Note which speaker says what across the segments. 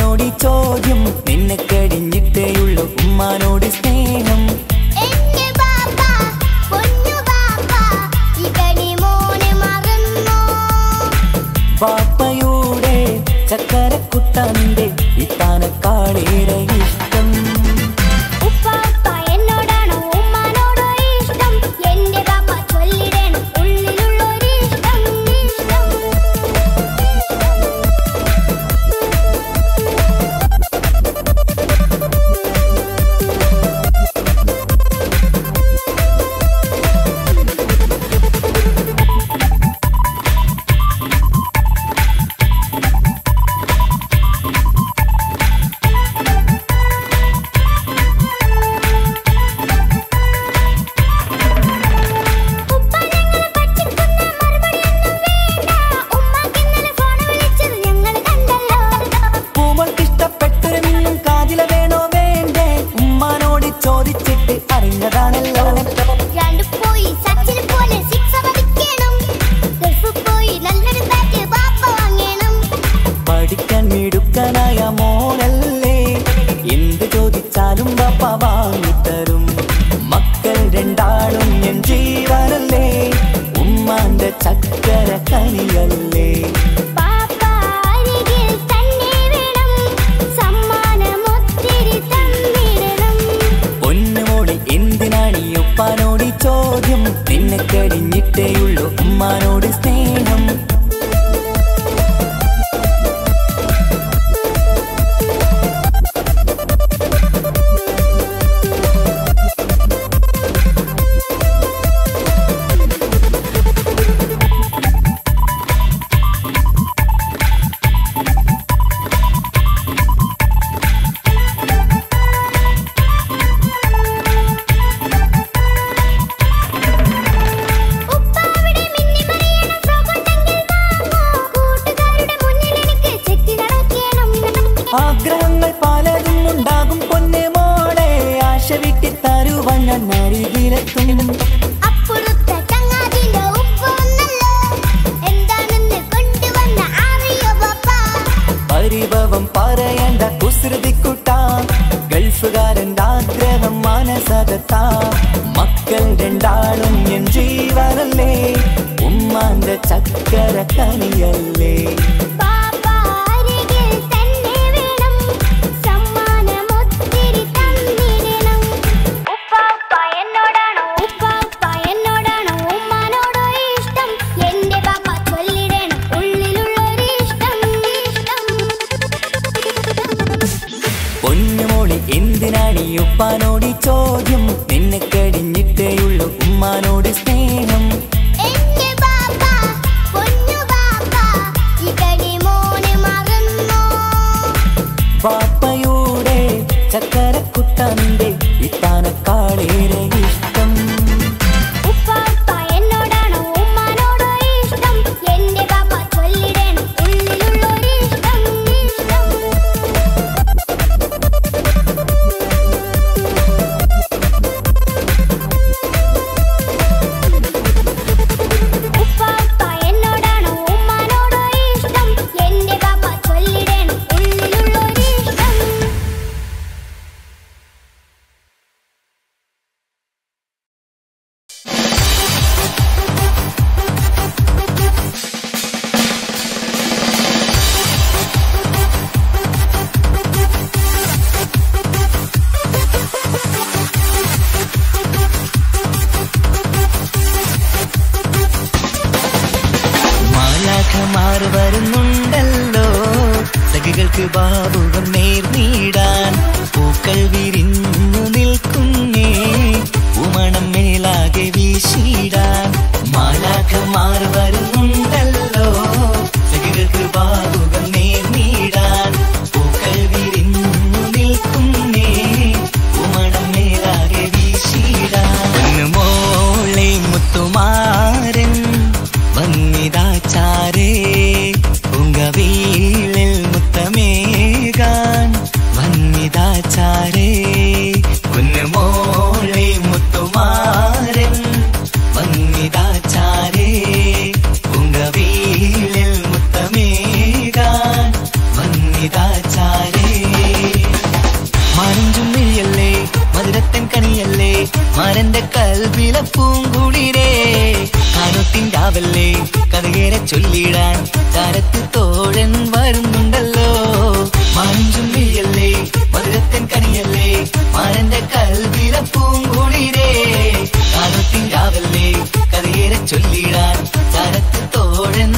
Speaker 1: ഉമ്മാനോടി ചോദ്യം. നിന്നെ കടിഞ്ഞിട്ടേയുള്ളു ഉമ്മാനോട് സ്നേഹം. ബാപ്പയുടെ ചക്കരക്കുട്ടന്റെ ഇത്താനക്കാളേറെ പരിഭവം പറയേണ്ട കുസൃതിക്കുട്ട. ഗൾഫുകാരന്റെ ആഗ്രഹം മനസകത്ത. മക്കൾ രണ്ടാളും എൻ ജീവനല്ലേ? ഉമ്മാന്റെ ചക്കര കനിയല്ലേ? serviría. രാവല്ലേ കഥയേറെ ചൊല്ലിടാൻ ചാരത്ത് തോഴൻ വരുന്നുണ്ടല്ലോ. മാഞ്ചും നീയല്ലേ മധുരത്തൻ കനിയല്ലേ? മാനന്റെ കൽവില പൂങ്കുളിരേ കാലത്തിൻ രാവല്ലേ? കഥയേറെ ചൊല്ലിടാൻ ചാരത്ത് തോഴൻ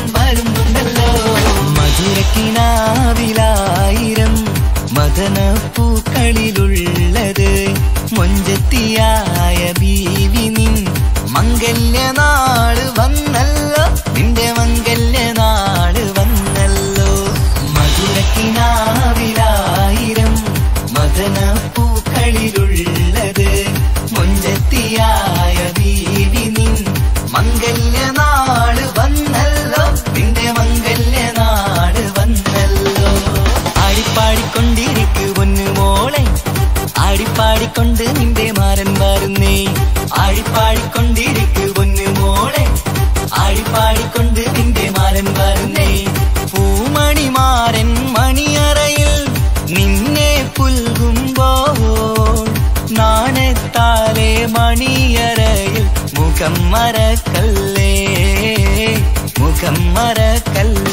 Speaker 1: മുഖം മറക്കല്ലേ മുഖം മറക്കല്ലേ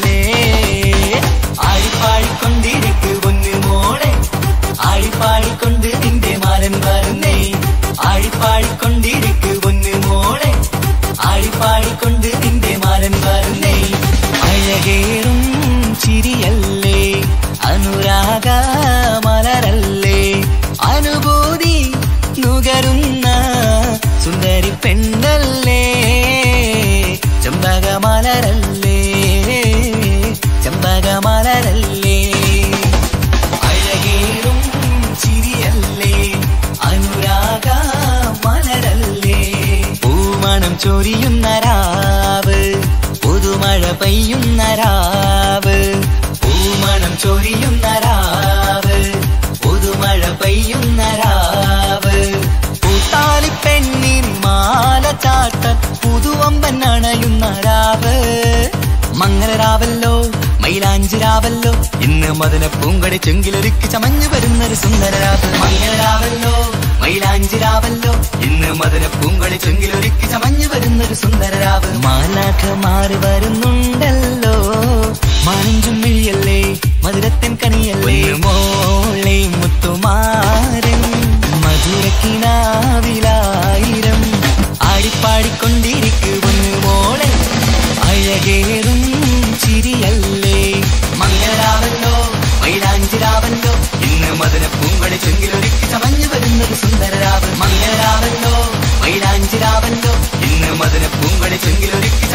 Speaker 1: പെയ്യുന്ന രാവ്. പൂമണം ചൊരിയുന്ന രാവ്. പുതുമഴ പെയ്യുന്ന രാവ്. പൂത്താലി പെണ്ണിൻ മാല ചാട്ട പുതുവമ്പൻ അണയുന്ന രാവ്. മംഗളരാവല്ലോ മൈലാഞ്ചിരാവല്ലോ ഇന്ന് മതിനെ പൂങ്കടി ചെങ്കിലൊരുക്കി ചമഞ്ഞു വരുന്നൊരു സുന്ദരരാവ് മംഗളരാവല്ലോ മൈലാഞ്ചിരാവല്ലോ ഇന്ന് മധുര പൂങ്കളി ചുങ്കിലൊരുക്കി ചമഞ്ഞു വരുന്നൊരു സുന്ദരരാവ് മാലാഖ മാറി വരുന്നുണ്ടല്ലോ. മാനഞ്ചും മിഴിയല്ലേ മധുരത്തിൻ കണിയല്ലേ. മോളെ മുത്തുമാരൻ മധുരക്കിനാവിലായിരം ആടിപ്പാടിക്കൊണ്ടിരിക്കുന്നു മോളെ അഴകേറും ചിരിയല്ലേ. മംഗളാവല്ലോ മൈലാഞ്ചിരാവല്ലോ ഇന്ന് മധുര പൂങ്കളി ചുങ്കിലൊരുക്കി മറയുന്നത് സുന്ദരരാവൻ മല്ലരാവല്ലോ മൈലാഞ്ചി ഇന്നും അതിന് മതിന് ചെങ്കിലൊരുക്കി